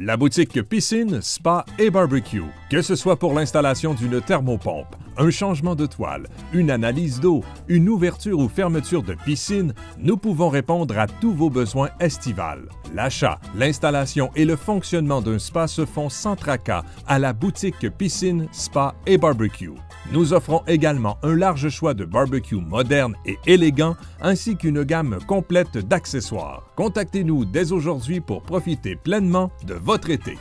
La boutique Piscine, Spa et Barbecue. Que ce soit pour l'installation d'une thermopompe, un changement de toile, une analyse d'eau, une ouverture ou fermeture de piscine, nous pouvons répondre à tous vos besoins estivales. L'achat, l'installation et le fonctionnement d'un spa se font sans tracas à la boutique Piscine, Spa et Barbecue. Nous offrons également un large choix de barbecues modernes et élégants ainsi qu'une gamme complète d'accessoires. Contactez-nous dès aujourd'hui pour profiter pleinement de votre été.